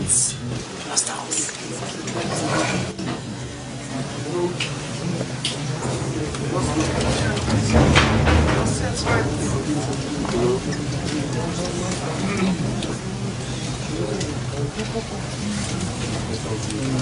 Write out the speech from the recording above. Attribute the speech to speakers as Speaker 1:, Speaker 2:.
Speaker 1: Jetzt, du hast da aus. Thank you.